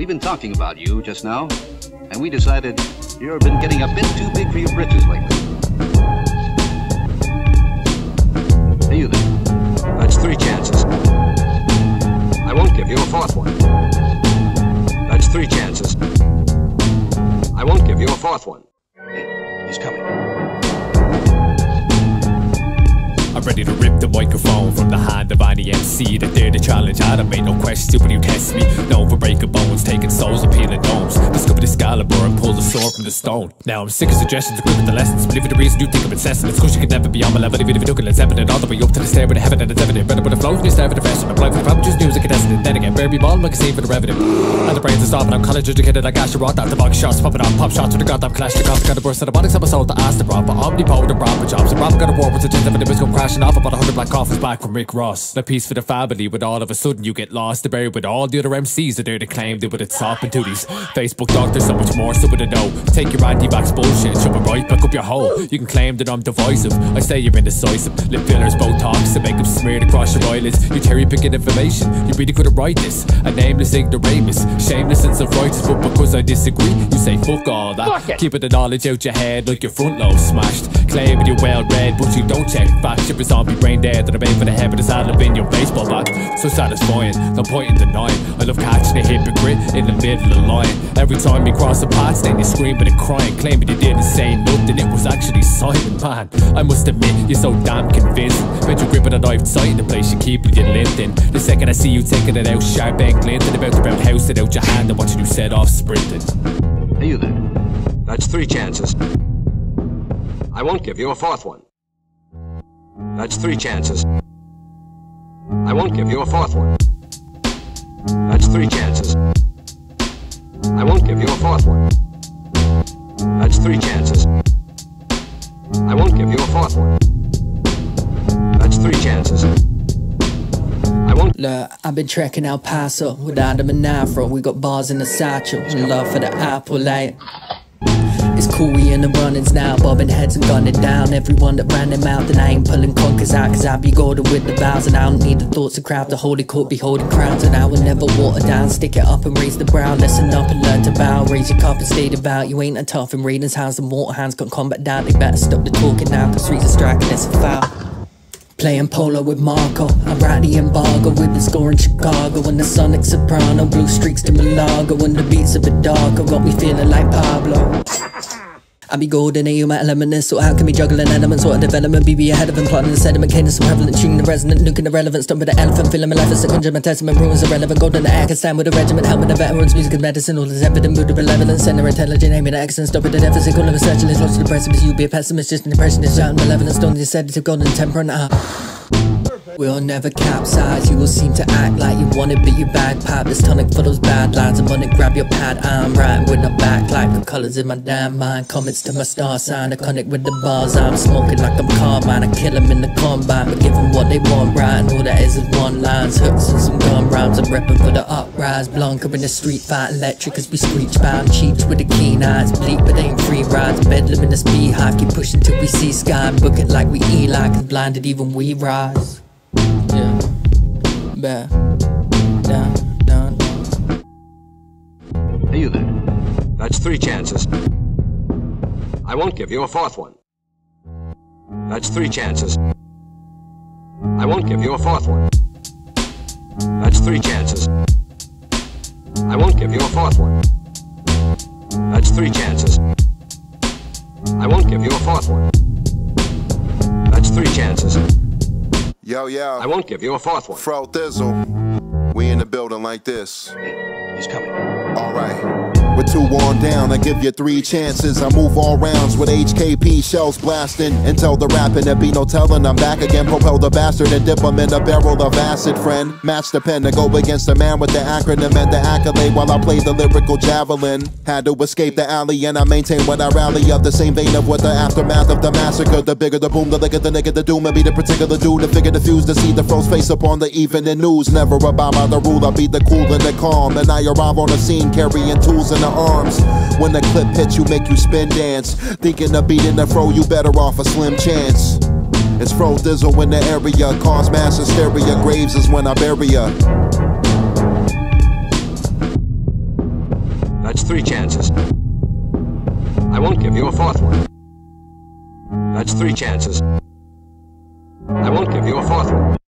We've been talking about you just now, and we decided you've been getting a bit too big for your britches lately. Hey, you there. That's three chances. I won't give you a fourth one. That's three chances. I won't give you a fourth one. He's coming. I'm ready to rip the microphone from the hand of any MC that dare to challenge. Don't no question when you test me. Known for breaking bones, taking souls and peeling domes. Discover Excalibur and pull the sword from the stone. Now I'm sick of suggestions, equipping the lessons. Believe it the reason you think I'm incessant. It's cause you could never be on my level, even if you took it, it's evident. All the way up to the stairway to heaven and it's evident. Better put a flow you stare at the fashion. Apply for the problem, just music and it. Then again, Barry Ball, magazine for the revenue. And the brains are stopping, I'm college educated like Asher Roth. The box shots popping off, pop shots with the goddamn clash. The cops got a burst of the bodies of assault to ask the. But omnipotent proper jobs. The Rob got a war with the agenda, but it was go crashing off about a hundred black coffins back from Rick Ross. A piece for the family, but all of a sudden you get lost. Bury with all the other MCs are there to claim they would have top and tooties. Facebook doctors, so much more, so would know. Take your anti-vax bullshit, shove it right back up your hole. You can claim that I'm divisive. I say you're indecisive. Lip fillers, Botox, to make them smeared across your eyelids. You cherry picking information. You really could have write this. A nameless ignoramus, shameless and self-righteous, but because I disagree, you say fuck all that. Keeping the knowledge out your head like your front lobe smashed. Claiming you're well read, but you don't check facts. You're a zombie brain dead that I'm aiming for the but it's all up in your baseball bat. So satisfying, no point in denying. I love catching a hypocrite in the middle of the line. Every time you cross the path, then you're screaming and crying, claiming you didn't say nothing. It was actually silent, man. I must admit, you're so damn convincing. Bet you're gripping a knife tight in the place you keep with your lint in. The second I see you taking it out, sharp and glinting, about to bout house it out your hand and watching you set off sprinting. Hey, you there. That's three chances. I won't give you a fourth one. That's three chances. I won't give you a fourth one. That's three chances. I won't give you a fourth one. That's three chances. I won't give you a fourth one. That's three chances. I won't. Look, I've been trekking El Paso with Adam and Afro. We got bars in the satchel and love for the apple like. It's cool, we in the runnings now, bobbing heads and gunning down. Everyone that ran them out, and I ain't pulling conkers out. Cause I be golden with the vows and I don't need the thoughts of crowd. The holy court be holding crowns and I will never water down. Stick it up and raise the brow, listen up and learn to bow. Raise your cup and stay devout, you ain't a tough in Raiden's house And water hands got combat down, they better stop the talking now Cause three's a strike and it's a foul. Playing polo with Marco. I'm riding embargo with the score in Chicago. And the Sonic Soprano, blue streaks to Malaga. When the beats a bit darker, got me feeling like Pablo. I be golden, ain't you my element so how can we juggle an element sort of development be ahead of him plotting the sediment cadence so prevalent tuning the resonant nuking the relevant stumping the elephant feeling my life is a conjure my testament ruins irrelevant golden the air can stand with a regiment helping the veterans music and medicine all is evident mood of malevolence center intelligent aiming at excellence stopping the deficit a searching is lost to the precipice you be a pessimist just an impression is shouting malevolence stone the sedative golden temperament uh. We'll never capsize, you will seem to act like you want it, but you bagpipe. This tonic for those bad lines, I'm gonna grab your pad. I'm writing with no back like the colors in my damn mind. Comments to my star sign, I connect with the bars. I'm smoking like I'm Carmine, I kill them in the combine But give them what they want, right, and all that is is one lines. Hooks and some gun rhymes, I'm repping for the uprise. Blanca in the street fight, electric as we screech. Bound Cheats with the keen eyes, bleak but they ain't free rides. Bedlam in the speed hive, keep pushing till we see sky. Book it like we Eli, cause blinded even we rise yeah. Down, down, down. Hey, you there. That's three chances. I won't give you a fourth one. That's three chances. I won't give you a fourth one. That's three chances. I won't give you a fourth one. That's three chances. I won't give you a fourth one. That's three chances. Yo, yo. I won't give you a fourth one. Fro Thizzle. We in the building like this. He's coming. Alright. Two on down, I give you three chances. I move all rounds with HKP shells blasting. Until the rapping, there be no telling. I'm back again. Propel the bastard and dip him in a barrel of acid, friend. Match the pen to go against the man with the acronym and the accolade while I play the lyrical javelin. Had to escape the alley and I maintain what I rally of the same vein of what the aftermath of the massacre. The bigger the boom, the liquor, the nigga, the doom, and be the particular dude to figure the fuse to see the froze face upon the evening news. Never abide by the rule, I be the cool and the calm. And I arrive on the scene carrying tools in the arms. When the clip hits you, make you spin dance. Thinking of beating the fro, you better off a slim chance. It's fro dizzle in the area, cause mass hysteria. Graves is when I bury ya. That's three chances. I won't give you a fourth one. That's three chances. I won't give you a fourth one.